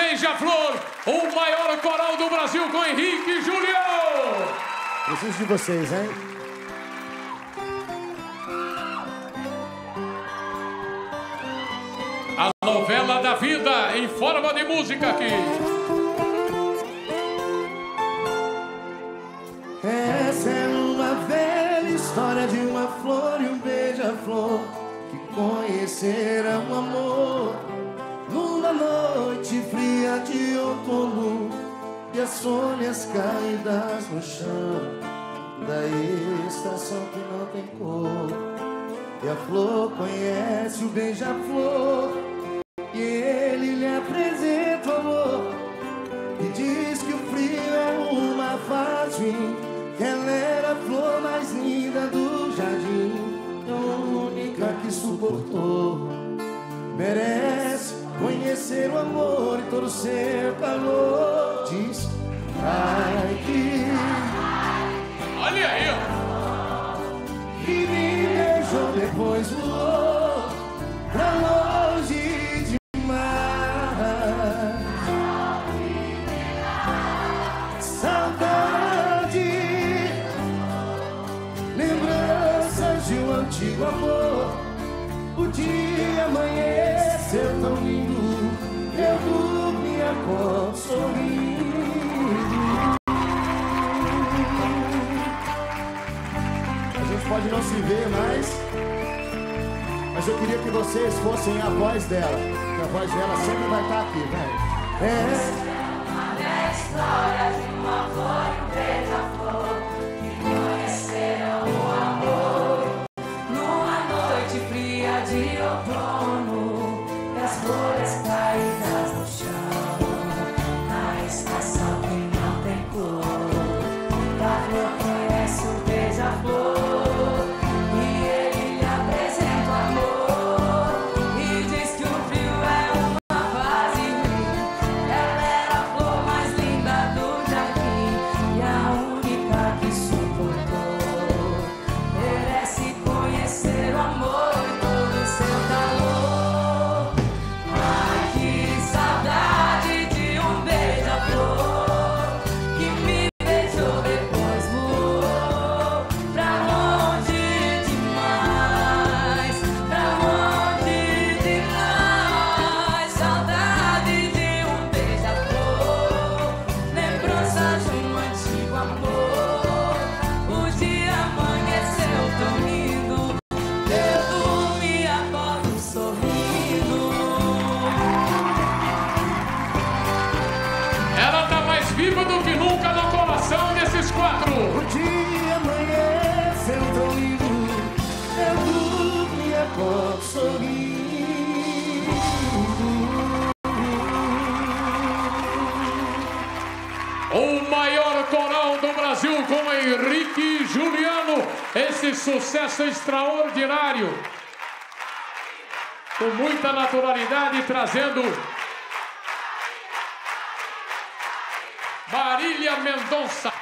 Beija-Flor, o maior coral do Brasil com Henrique e Julião. Preciso de vocês, hein? A novela da vida em forma de música aqui. Essa é uma velha história de uma flor e um beija-flor que conheceram o amor numa noite fria de outono e as folhas caídas no chão. Da estação que não tem cor. E a flor conhece o beija-flor. E ele lhe apresenta o amor. E diz que o frio é uma fase. Que ela era a flor mais linda do jardim. A única que suportou. Merece conhecer o amor e todo o seu calor Diz, ai que Olha aí, ó. que me beijou depois voou Pra longe demais Saudade, lembranças de um antigo amor. O dia amanheceu tão lindo, eu dormi e acordo sorrindo. A gente pode não se ver mais, mas eu queria que vocês fossem a voz dela, que a voz dela sempre vai estar aqui, velho. É. É a história de uma de outono e as flores caídas O maior coral do Brasil com Henrique Juliano. Esse sucesso extraordinário. Com muita naturalidade, trazendo Marília Mendonça.